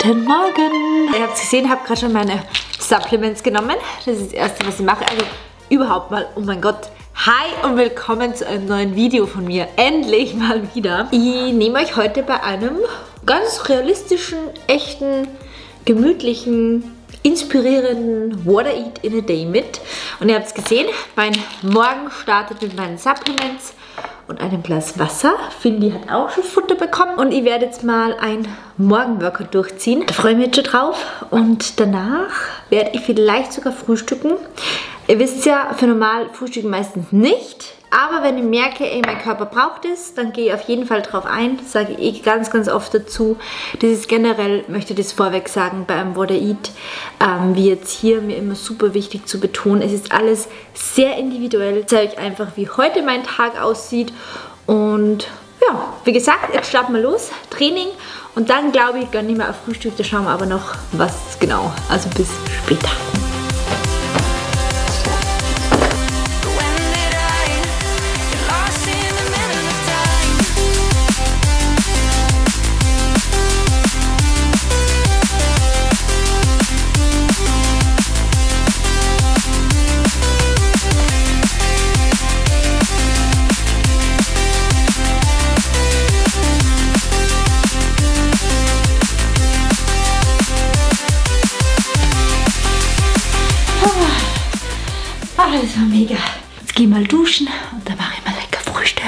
Guten Morgen. Ihr habt es gesehen, habe gerade schon meine Supplements genommen. Das ist das erste, was ich mache. Also überhaupt mal, oh mein Gott. Hi und willkommen zu einem neuen Video von mir. Endlich mal wieder. Ich nehme euch heute bei einem ganz realistischen, echten, gemütlichen, inspirierenden Water Eat in a Day mit. Und ihr habt es gesehen, mein Morgen startet mit meinen Supplements und einem Glas Wasser. Findy hat auch schon Futter bekommen und ich werde jetzt mal ein Morgenworkout durchziehen. Da freue ich mich jetzt schon drauf und danach werde ich vielleicht sogar frühstücken. Ihr wisst ja, für normal frühstücken meistens nicht. Aber wenn ich merke, ey, mein Körper braucht es, dann gehe ich auf jeden Fall drauf ein. Sage ich ganz, ganz oft dazu. Das ist generell, möchte das vorweg sagen, beim Water Eat, ähm, wie jetzt hier, mir immer super wichtig zu betonen. Es ist alles sehr individuell. Ich zeige euch einfach, wie heute mein Tag aussieht. Und ja, wie gesagt, jetzt starten wir los. Training. Und dann, glaube ich, gönne ich mir auf Frühstück. Da schauen wir aber noch, was genau. Also bis später. Das war mega. Jetzt geh mal duschen und dann mache ich mal lecker Frühstück.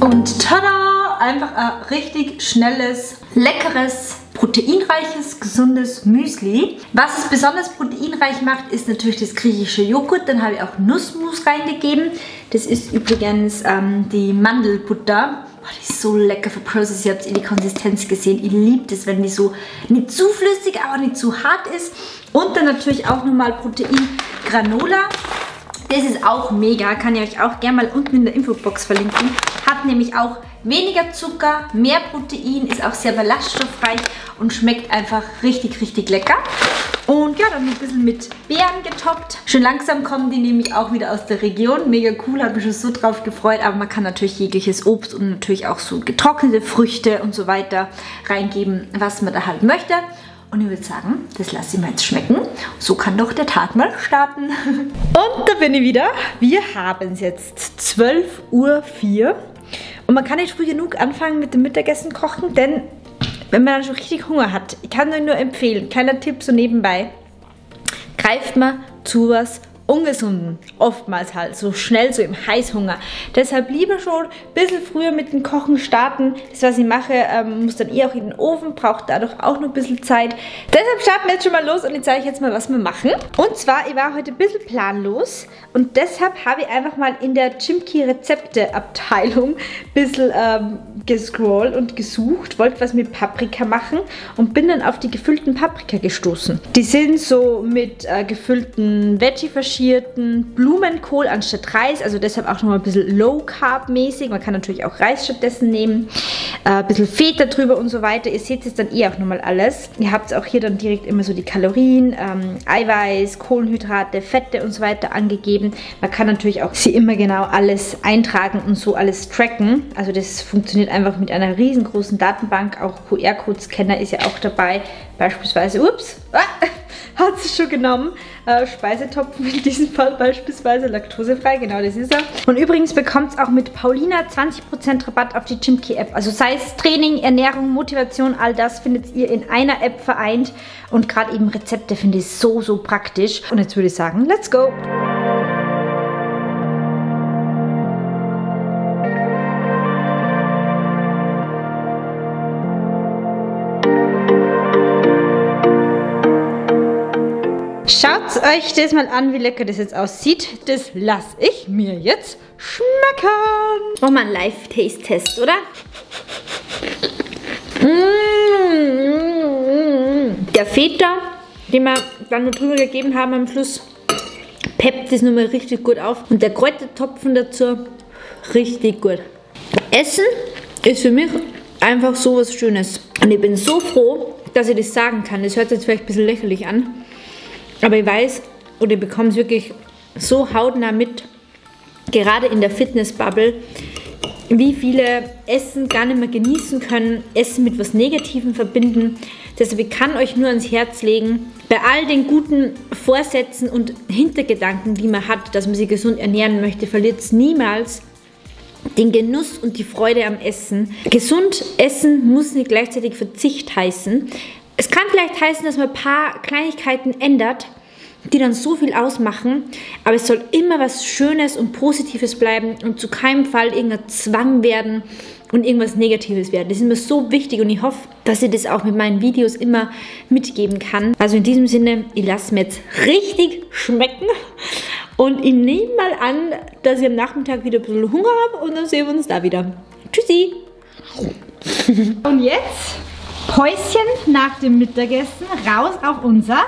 Und tada! Einfach ein richtig schnelles leckeres, proteinreiches, gesundes Müsli. Was es besonders proteinreich macht, ist natürlich das griechische Joghurt. Dann habe ich auch Nussmus reingegeben. Das ist übrigens ähm, die Mandelbutter. Oh, die ist so lecker für Process. Ihr habt die Konsistenz gesehen. Ich liebe es, wenn die so nicht zu flüssig, aber nicht zu hart ist. Und dann natürlich auch nochmal Protein Granola. Das ist auch mega. Kann ich euch auch gerne mal unten in der Infobox verlinken. Hat nämlich auch weniger Zucker, mehr Protein, ist auch sehr ballaststoffreich und schmeckt einfach richtig, richtig lecker. Und ja, dann ein bisschen mit Beeren getoppt. Schön langsam kommen die nämlich auch wieder aus der Region. Mega cool, habe mich schon so drauf gefreut. Aber man kann natürlich jegliches Obst und natürlich auch so getrocknete Früchte und so weiter reingeben, was man da halt möchte. Und ich würde sagen, das lasse ich mir jetzt schmecken. So kann doch der Tag mal starten. Und da bin ich wieder. Wir haben es jetzt 12.04 Uhr. Und man kann nicht früh genug anfangen mit dem Mittagessen kochen, denn wenn man dann schon richtig Hunger hat, ich kann euch nur empfehlen, kleiner Tipp so nebenbei, greift mal zu was ungesunden, oftmals halt, so schnell, so im Heißhunger. Deshalb lieber schon ein bisschen früher mit dem Kochen starten. Das, was ich mache, ähm, muss dann eh auch in den Ofen, braucht dadurch auch noch ein bisschen Zeit. Deshalb starten wir jetzt schon mal los und ich zeige euch jetzt mal, was wir machen. Und zwar, ich war heute ein bisschen planlos und deshalb habe ich einfach mal in der Chimki Rezepte Abteilung ein bisschen ähm, gescrollt und gesucht, wollte was mit Paprika machen und bin dann auf die gefüllten Paprika gestoßen. Die sind so mit äh, gefüllten Veggie pochierten Blumenkohl anstatt Reis, also deshalb auch nochmal ein bisschen Low Carb mäßig. Man kann natürlich auch Reis stattdessen nehmen, äh, ein bisschen Feta drüber und so weiter. Ihr seht jetzt dann eh auch nochmal alles. Ihr habt auch hier dann direkt immer so die Kalorien, ähm, Eiweiß, Kohlenhydrate, Fette und so weiter angegeben. Man kann natürlich auch sie immer genau alles eintragen und so alles tracken. Also das funktioniert einfach mit einer riesengroßen Datenbank. Auch QR-Code-Scanner ist ja auch dabei. Beispielsweise, ups, ah, hat sie schon genommen. Äh, Speisetopfen in diesem Fall beispielsweise, laktosefrei, genau das ist er. Und übrigens bekommt es auch mit Paulina 20% Rabatt auf die Chimki App. Also sei es Training, Ernährung, Motivation, all das findet ihr in einer App vereint. Und gerade eben Rezepte finde ich so, so praktisch. Und jetzt würde ich sagen, let's go! Schaut euch das mal an, wie lecker das jetzt aussieht. Das lasse ich mir jetzt schmecken. Machen wir einen Live-Taste-Test, oder? Mmh, der Feta, den wir dann nur drüber gegeben haben am Schluss, peppt es nochmal richtig gut auf. Und der Kräutertopfen dazu, richtig gut. Essen ist für mich einfach so was Schönes. Und ich bin so froh, dass ich das sagen kann. Das hört sich jetzt vielleicht ein bisschen lächerlich an. Aber ich weiß oder ich bekomme es wirklich so hautnah mit, gerade in der Fitnessbubble, wie viele Essen gar nicht mehr genießen können, Essen mit was Negativem verbinden. Deshalb ich kann euch nur ans Herz legen, bei all den guten Vorsätzen und Hintergedanken, die man hat, dass man sich gesund ernähren möchte, verliert es niemals den Genuss und die Freude am Essen. Gesund essen muss nicht gleichzeitig Verzicht heißen. Es kann vielleicht heißen, dass man ein paar Kleinigkeiten ändert, die dann so viel ausmachen, aber es soll immer was Schönes und Positives bleiben und zu keinem Fall irgendein Zwang werden und irgendwas Negatives werden. Das ist mir so wichtig und ich hoffe, dass ich das auch mit meinen Videos immer mitgeben kann. Also in diesem Sinne, ich lasse mir jetzt richtig schmecken und ich nehme mal an, dass ich am Nachmittag wieder ein bisschen Hunger habe und dann sehen wir uns da wieder. Tschüssi! Und jetzt Päuschen nach dem Mittagessen, raus auf unser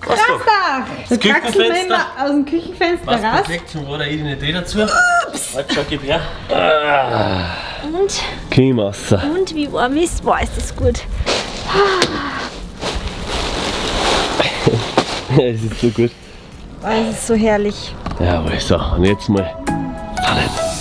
Krasdach! Da kraxeln wir immer aus dem Küchenfenster Was raus. perfekt zum war da eine Idee dazu. Warte, schau, gib her. Und, Klimasse. und wie warm ist, boah, ist das gut. Es ist so gut. Oh, es ist so herrlich. Jawohl, so. Und jetzt mal. Salat.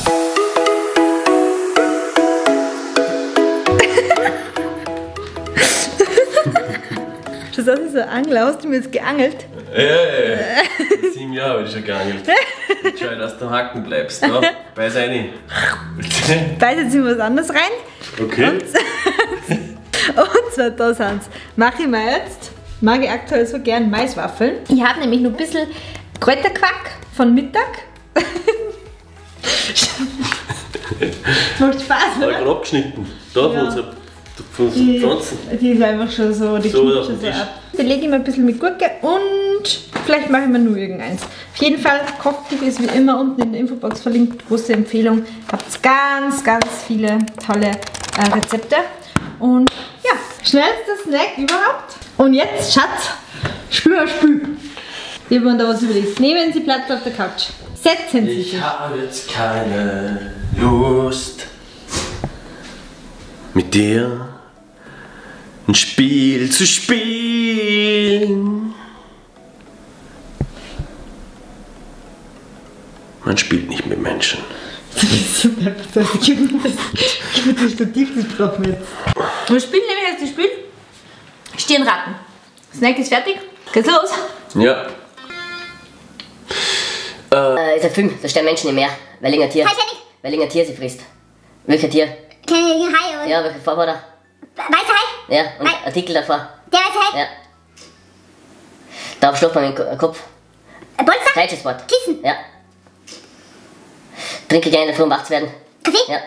Das ist wie so Angler. Hast du mir jetzt geangelt? Ey, sieben Jahre habe ich schon geangelt. Schau, dass du am Haken bleibst. Da, beiß rein. Beiß jetzt in was anderes rein. Okay. Und zwar da sind's. Mache ich mir jetzt, mag ich aktuell so gern Maiswaffeln. Ich habe nämlich noch ein bisschen Kräuterquack von Mittag. Macht Spaß, oder? gerade abgeschnitten. Da von Ja. unserer von Pflanzen. Die ist einfach schon so, die So schon so ab. Die lege ich mir ein bisschen mit Gurke und vielleicht mache ich mir nur irgendeins. Auf jeden Fall, Kochtipp ist wie immer unten in der Infobox verlinkt. Große Empfehlung. Habt ganz, ganz viele tolle äh, Rezepte. Und ja, schnellster Snack überhaupt. Und jetzt, Schatz, spül mal spül. Wir wollen da was überlegt. Nehmen Sie Platz auf der Couch. Setzen Sie sich. Ich habe jetzt keine Lust mit dir ein Spiel zu spielen. Man spielt nicht mit Menschen. Gib mir das Stativ, das brauchen wir jetzt. Wir spielen nämlich jetzt das Spiel Stirnraten. Snack ist fertig. Geht's los? Ja. Äh, ist ein Film, da sterben Menschen im Meer, weil irgendein Tier, Titanic. irgendein Tier sie frisst. Welcher Tier? Keine Hai oder? Ja, welche Farbe hat er? Weißer Hai? Ja, und Nein. Artikel davor. Der weiße Hai? Ja. Darauf schlägt man Ko- Kopf. Polster? Deutsches Wort. Kissen? Ja. Trinke gerne der Früh, um wach zu werden. Kaffee? Ja.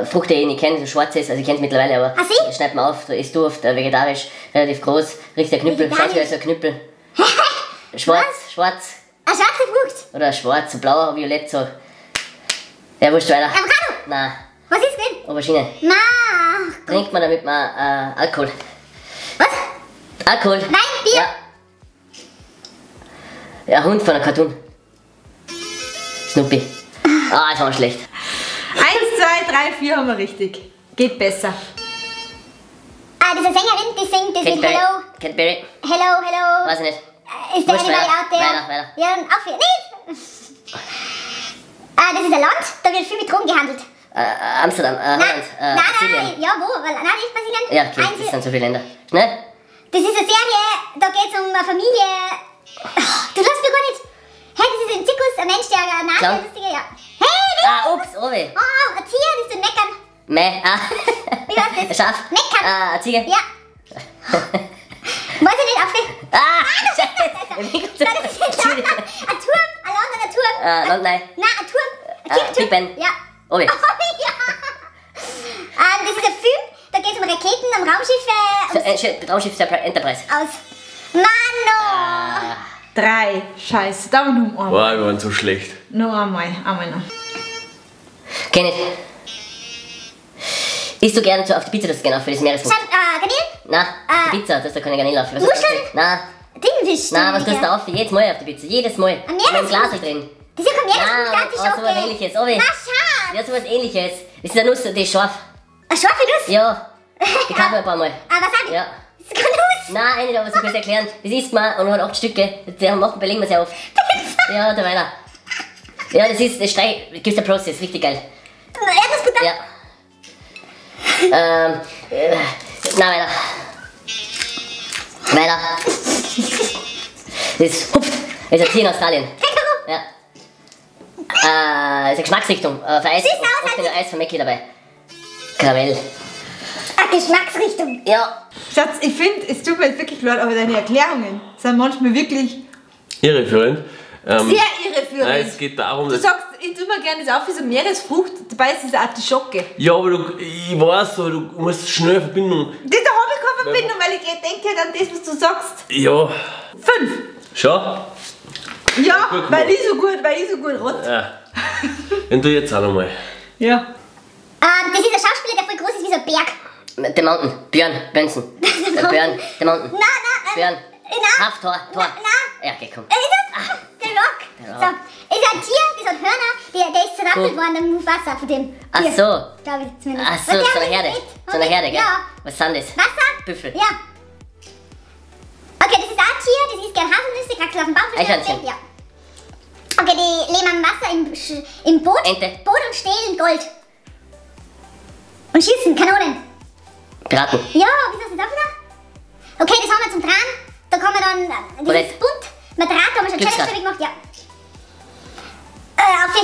Äh, Frucht, die ich nicht kenne, so schwarz ist, also ich kenne es mittlerweile, aber Ah, sie? schneidet man auf, da isst du oft äh, vegetarisch, relativ groß, richtiger Knüppel, schaut wie als ein Knüppel. Schwarz, schwarz, Eine schwarze Frucht? oder schwarz, so blau, violett, so. Ja, wurscht weiter. Avocado? Nein, Was ist denn? Aubergine. Na, Trinkt man damit mal äh, Alkohol. was? Alkohol. Nein, Bier. Ja. Ja, Hund von einem Cartoon. Snoopy. Ah, das war schlecht. Eins, zwei, drei, vier haben wir richtig. Geht besser. Ah, diese Sängerin, die singt, die singt. Hello, Cadbury. Hello, Hello. Weiß ich nicht. Ist der Wurscht, Anybody weiter, out there? weiter, weiter. Ja, auf hier. Nee. Ah, das ist ein Land, da wird viel mit Drogen gehandelt. Äh, Amsterdam, äh, Nein, Holland, äh, nein, nein, Brasilien. ja, wo? Weil, nein, nicht Brasilien. Ja, okay, das sind so viele Länder. Schnell. Das ist eine Serie, da geht es um eine Familie. Oh, du lässt mir gar nicht. Hey, das ist ein Zirkus, ein Mensch, der eine Klar. Nase lustige, ja. Hey, wie? Ah, ups, Obi. Oh, ein Tier, das ist ein Meckern. Meh, ah. Wie heißt das? Ein Schaf. Meckern. Ah, eine Ziege. Ja. Weiß ich nicht, auf Ah, Nein, das ist ein Land, ein Turm, ein Land und ein Turm. Äh, Land, nein. Nein, ein Turm. Ein Ah. Big Ben. Ja. Obi. Oh, ja. Ähm, das ist ein Film, da geht es um Raketen, um Raumschiffe, So, ums äh, Schiff- Raumschiff Enterprise. aus. Mano! Ah. Drei. Scheiße. Da noch einmal. Wow, wir waren so schlecht. Noch einmal. Einmal noch. Kenn ich. Isst du gerne zu- auf die Pizza, das gerne auf für das Meeresfrucht? Schau, äh, Garnelen, Na, Ah. die Pizza, das ist da keine Garnele auf. Muscheln? Na, Ding, das Nein, was tust du auf? Jedes Mal auf die Pizza. Jedes Mal. Am Mit dem Meeresfrüchte. Glas drin. Das ist ja kein Meeresfrucht, Nein, ganz die oh, so was ähnliches. Oh. Na, schau. Ja, so was ähnliches. Das ist eine Nuss, die ist scharf. Eine scharfe Nuss? Ja. Die kaufen wir ein paar Mal. Ah, Wasabi? Ja. Das ist keine Nuss. Nein, nicht, aber so kann ich erklären. Das isst man und hat acht Stücke. Der macht belegen wir sehr oft. Ja, der Weiler. Ja, das ist, das Strei, gibt's der Process, richtig geil. Erdnussbutter? Ja. ähm, äh, na, weiter. Weiter. Das ist hupft. Das ist ein Tier in Australien. Ja. Äh, ist eine Geschmacksrichtung. Äh, für Eis, Süß aus, der Eis von Mackie dabei. Karamell. Ah, Geschmacksrichtung. Ja. Schatz, ich finde, es tut mir jetzt wirklich leid, aber deine Erklärungen sind manchmal wirklich Irreführend. Ähm, sehr irreführend. nein, es geht darum, du dass. sagst, ich tue mir gerne das auf wie so Meeresfrucht, dabei ist es eine Artischocke. Ja, aber du, ich weiß, aber du musst schnell Verbindung. Das, da habe ich keine Verbindung, weil ich denke halt an das, was du sagst. Ja. Fünf. Schau. Ja, weil ich so gut, weil ich so gut rot. Ja. Wenn du jetzt auch nochmal. Ja. Ähm, das ist ein Schauspieler, der voll groß ist wie so ein Berg. Der Mountain. Björn. Benson. Äh, Björn. Der Mountain. Na, na, Björn. na. Haft, Tor. Tor. Na, na. Ja, okay, komm. Äh, ist das? Der Rock. Der Rock. So. Ist ein Tier, das hat Hörner, der, der ist zerrappelt worden, der Mufasa von dem Ach Tier. so. Glaube ich zumindest. Ach so, so eine Herde. So eine Herde, gell? Ja. Was sind das? Wasser? Büffel. Ja. Okay, das ist ein Tier, das isst gerne Haselnüsse, Kraxel auf dem Baum Eichhörnchen. Ja. Okay, die leben am Wasser im, Sch- im Boot. Ente. Boot und stehlen Gold. Und schießen, Kanonen. Piraten. Ja, wie ist das auch wieder? Okay, das haben wir zum Dran. Da kann man dann, äh, ist bunt. Mit Draht haben wir schon. Challenge gemacht, ja. Äh, auf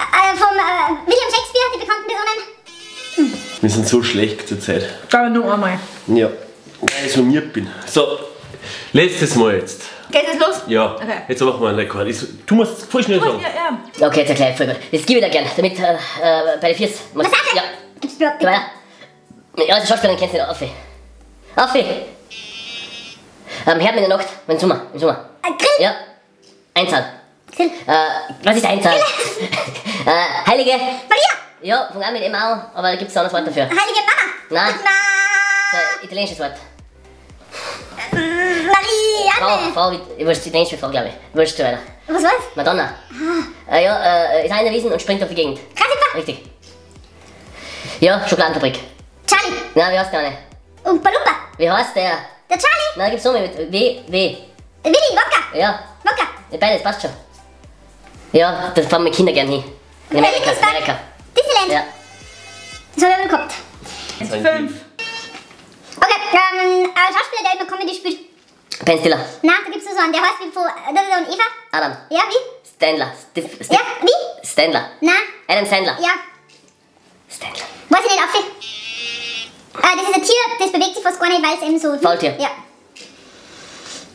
äh, vom äh, William Shakespeare, die bekannten Personen. Wir sind so schlecht zur Zeit. Aber nur einmal. Ja. Weil ich so miert bin. So. Letztes Mal jetzt. Geht es los? Ja. Okay. Jetzt machen wir einen Rekord. Ich, du musst voll schnell sagen. Ja, ja. Okay, jetzt erkläre ich voll gut. Das gebe ich dir gern, damit äh, äh, bei den Viers. Was sagt er? Ja, Gibt's Block, geh weiter. Ja, die Schauspielerin kennst du nicht. Affi. Affi. Ähm, Herr mit der Nacht. Im Sommer. Im Sommer. Äh, Grill. Ja. Einzahl. Grill. Äh, was ist Einzahl? äh, Heilige. Maria. Ja, fang an mit M auch, aber da gibt es ein anderes Wort dafür. Heilige Mama. Nein. Ma Ein italienisches Wort. Frau, ich wurscht, italienische Frau, glaube ich. Wurscht, weiter. Was war's? Madonna. Äh, ja, äh, ist eine Wiesen und springt auf die Gegend. Krasipa. Richtig. Ja, Schokoladenfabrik. Charlie. Na, wie heißt der eine? Und Palumpa. Wie heißt der? Der Charlie. Na, gibt's so mit W, W. Willi. Wodka. Ja, Wodka. beides passt schon. Ja, da fahren meine Kinder gern hin. In Amerika, Park? Amerika. Disneyland. Ja. Das hab ich gehabt. Fünf. Okay, ähm, ein Schauspieler, der immer Comedy spielt. Ben Stiller. Na, da gibt's nur so einen, der heißt wie von David und Eva. Adam. Ja, wie? Standler. Stif, Stif, Ja, wie? Standler. Na, Adam Sandler. ja. Standler. Weiß ich nicht, auf äh, Das ist ein Tier, das bewegt sich fast gar nicht, weil es eben so... Faultier. Ja.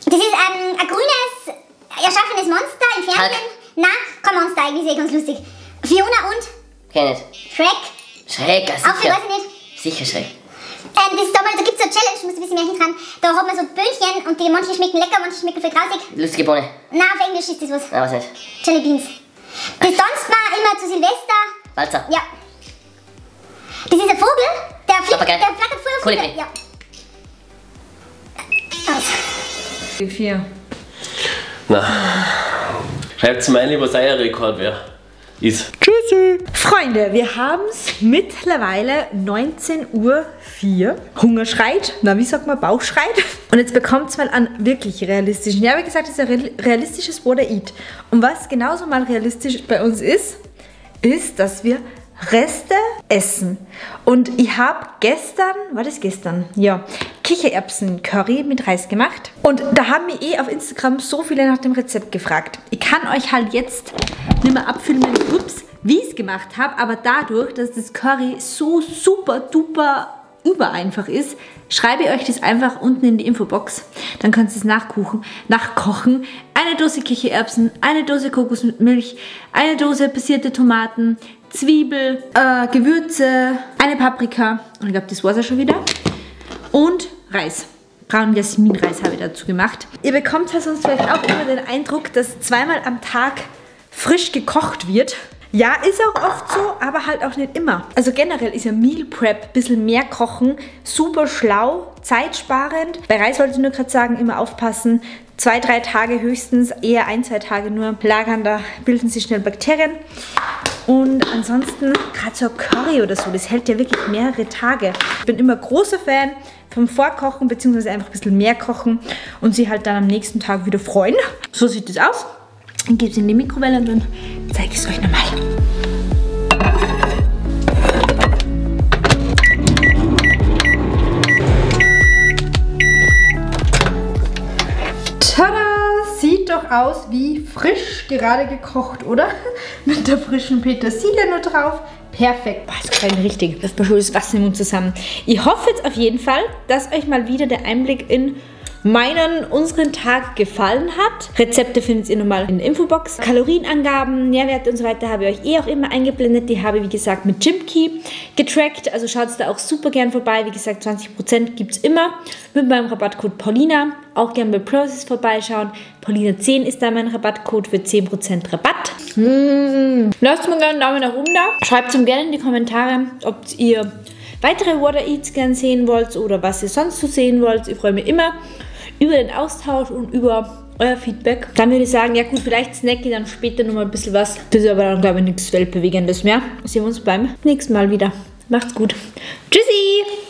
Das ist ein, ein grünes, erschaffenes Monster im Fernsehen. Hulk. Na, kein Monster, ist eh ganz lustig. Fiona und Kenn ich. Shrek. Ja, Auf, ich weiß sicher. ich nicht. Sicher schräg. Ähm, das ist damals, da gibt's so eine Challenge, musst du ein bisschen mehr hinten Da hat man so Böhnchen und die manche schmecken lecker, manche schmecken viel grausig. Lustige Bohne. Na, auf Englisch ist das was. Na, was nicht. Jelly Beans. Das tanzt man immer zu Silvester. Walzer. Ja. Das ist ein Vogel, der fliegt, der flattert voll auf Kolibri. Ja. Also. Vier. Na. Schreibt's mal rein, was euer Rekord wäre. Ist. Freunde, wir haben es mittlerweile 19.04 Uhr. Hunger schreit, na wie sagt man, Bauch schreit. Und jetzt bekommt es mal an wirklich realistischen. Ja, wie gesagt, es ist ein real- realistisches What I Eat. Und was genauso mal realistisch bei uns ist, ist, dass wir Reste essen. Und ich habe gestern, war das gestern? Ja, Kichererbsen-Curry mit Reis gemacht. Und da haben mir eh auf Instagram so viele nach dem Rezept gefragt. Ich kann euch halt jetzt nicht mehr abfilmen, ups, wie ich es gemacht habe, aber dadurch, dass das Curry so super duper übereinfach ist, schreibe ich euch das einfach unten in die Infobox. Dann könnt ihr es nachkochen, nachkochen. Eine Dose Kichererbsen, eine Dose Kokosmilch, eine Dose passierte Tomaten, Zwiebel, äh, Gewürze, eine Paprika und ich glaube, das war es schon wieder. Und Reis. Braunen Jasminreis habe ich dazu gemacht. Ihr bekommt ja sonst vielleicht auch immer den Eindruck, dass zweimal am Tag frisch gekocht wird. Ja, ist auch oft so, aber halt auch nicht immer. Also generell ist ja Meal Prep, ein bisschen mehr kochen, super schlau, zeitsparend. Bei Reis wollte ich nur gerade sagen, immer aufpassen. Zwei, drei Tage höchstens, eher ein, zwei Tage nur lagern, da bilden sich schnell Bakterien. Und ansonsten, gerade so Curry oder so, das hält ja wirklich mehrere Tage. Ich bin immer großer Fan vom Vorkochen, beziehungsweise einfach ein bisschen mehr kochen und sie halt dann am nächsten Tag wieder freuen. So sieht es aus. Dann gebe es in die Mikrowelle und dann zeige ich es euch nochmal. Aus wie frisch gerade gekocht, oder? Mit der frischen Petersilie nur drauf. Perfekt. Boah, das kleine richtig. Das ist Wasser im Mund zusammen. Ich hoffe jetzt auf jeden Fall, dass euch mal wieder der Einblick in meinen, unseren Tag gefallen hat. Rezepte findet ihr nochmal in der Infobox. Kalorienangaben, Nährwerte und so weiter habe ich euch eh auch immer eingeblendet. Die habe ich, wie gesagt, mit Jimkey getrackt. Also schaut da auch super gern vorbei. Wie gesagt, 20% gibt es immer mit meinem Rabattcode Paulina. Auch gerne bei Process vorbeischauen. Paulina10 ist da mein Rabattcode für 10% Rabatt. Mmh. Lasst mir gerne einen Daumen nach oben da. Schreibt es mir gerne in die Kommentare, ob ihr weitere Water Eats gern sehen wollt oder was ihr sonst so sehen wollt. Ich freue mich immer über den Austausch und über euer Feedback. Dann würde ich sagen, ja gut, vielleicht snack ich dann später nochmal ein bisschen was. Das ist aber dann, glaube ich, nichts Weltbewegendes mehr. Sehen wir uns beim nächsten Mal wieder. Macht's gut. Tschüssi!